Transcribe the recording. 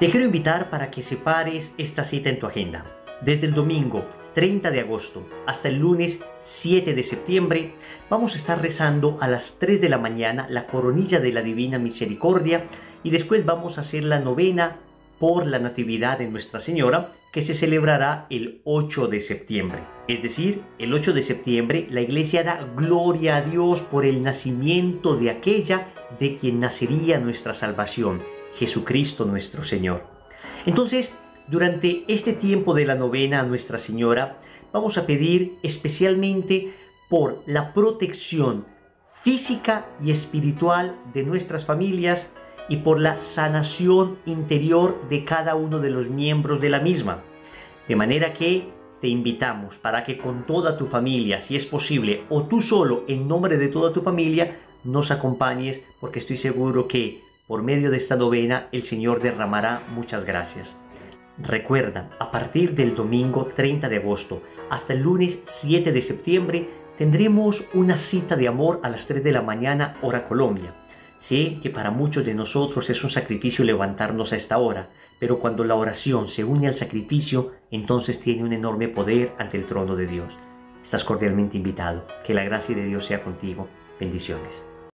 Te quiero invitar para que separes esta cita en tu agenda. Desde el domingo 30 de agosto hasta el lunes 7 de septiembre vamos a estar rezando a las 3 de la mañana la coronilla de la Divina Misericordia y después vamos a hacer la novena por la Natividad de Nuestra Señora que se celebrará el 8 de septiembre. Es decir, el 8 de septiembre la iglesia da gloria a Dios por el nacimiento de aquella de quien nacería nuestra salvación, Jesucristo nuestro Señor. Entonces, durante este tiempo de la novena a Nuestra Señora, vamos a pedir especialmente por la protección física y espiritual de nuestras familias y por la sanación interior de cada uno de los miembros de la misma. De manera que te invitamos para que con toda tu familia, si es posible, o tú solo en nombre de toda tu familia, nos acompañes porque estoy seguro que por medio de esta novena el Señor derramará muchas gracias. Recuerda, a partir del domingo 30 de agosto hasta el lunes 7 de septiembre tendremos una cita de amor a las 3 de la mañana hora Colombia. Sé que para muchos de nosotros es un sacrificio levantarnos a esta hora, pero cuando la oración se une al sacrificio, entonces tiene un enorme poder ante el trono de Dios. Estás cordialmente invitado. Que la gracia de Dios sea contigo. Bendiciones.